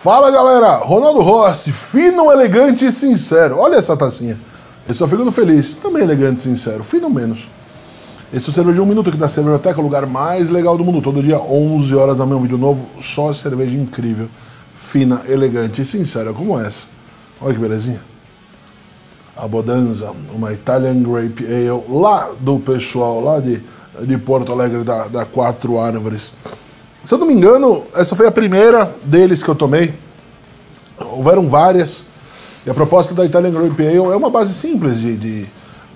Fala galera, Ronaldo Rossi, fino, elegante e sincero. Olha essa tacinha. Eu só ficando feliz, também elegante e sincero, fino menos. Esse é o Cerveja de um Minuto aqui da Cervejoteca, o lugar mais legal do mundo. Todo dia, 11 horas, amanhã um vídeo novo, só cerveja incrível, fina, elegante e sincera como essa. Olha que belezinha. A Bodanza, uma Italian Grape Ale, lá do pessoal, lá de, de Porto Alegre, da, da Quatro Árvores. Se eu não me engano, essa foi a primeira deles que eu tomei. Houveram várias. E a proposta da Italian Grape Ale é uma base simples de, de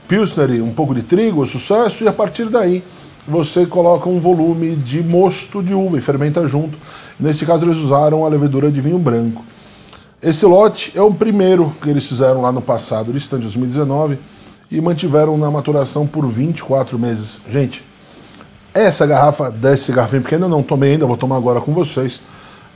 Pilsner, um pouco de trigo, sucesso, e a partir daí você coloca um volume de mosto de uva e fermenta junto. Neste caso, eles usaram a levedura de vinho branco. Esse lote é o primeiro que eles fizeram lá no passado, de 2019, e mantiveram na maturação por 24 meses. Gente, essa garrafa desse garrafinho pequena eu não tomei ainda, vou tomar agora com vocês.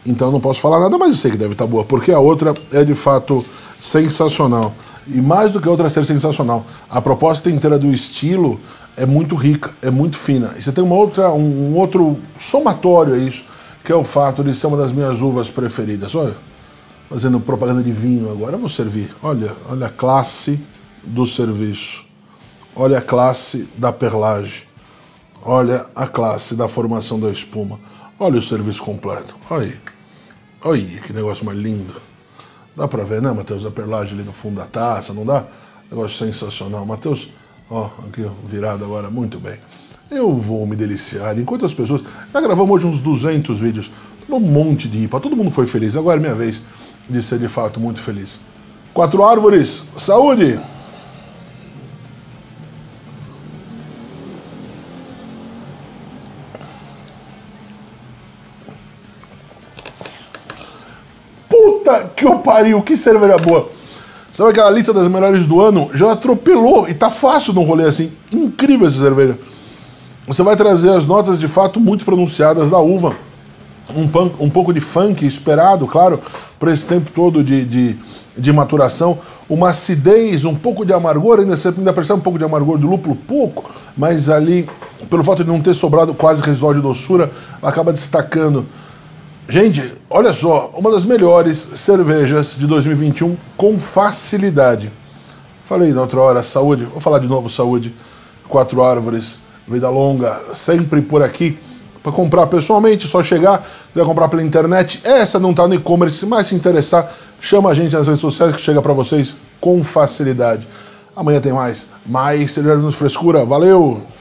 Então não posso falar nada, mas eu sei que deve estar boa, porque a outra é de fato sensacional. E mais do que a outra ser sensacional, a proposta inteira do estilo é muito rica, é muito fina. E você tem uma outra, um, um outro somatório a isso, que é o fato de ser uma das minhas uvas preferidas. Olha, fazendo propaganda de vinho agora, eu vou servir. Olha, olha a classe do serviço. Olha a classe da perlage. Olha a classe da formação da espuma. Olha o serviço completo. Olha aí. Olha aí, que negócio mais lindo. Dá pra ver, né, Matheus? A perlagem ali no fundo da taça, não dá? Negócio sensacional. Matheus, ó, aqui virado agora, muito bem. Eu vou me deliciar. Enquanto as pessoas. Já gravamos hoje uns 200 vídeos. Um monte de IPA. Todo mundo foi feliz. Agora é minha vez de ser de fato muito feliz. Quatro árvores. Saúde! Puta que o pariu, que cerveja boa. Sabe aquela lista das melhores do ano? Já atropelou e tá fácil num rolê assim. Incrível essa cerveja. Você vai trazer as notas de fato muito pronunciadas da uva. Um, punk, um pouco de funk esperado, claro, para esse tempo todo de, de, de, maturação. Uma acidez, um pouco de amargor, ainda você ainda percebe um pouco de amargor do lúpulo, pouco, mas ali, pelo fato de não ter sobrado quase residual de doçura, acaba destacando Gente, olha só, uma das melhores cervejas de 2021 com facilidade. Falei na outra hora, saúde, vou falar de novo, saúde. Quatro árvores, vida longa, sempre por aqui. Para comprar pessoalmente, só chegar, quiser comprar pela internet. Essa não está no e-commerce, mas se interessar, chama a gente nas redes sociais que chega para vocês com facilidade. Amanhã tem mais, mais cerveja nos frescura. Valeu!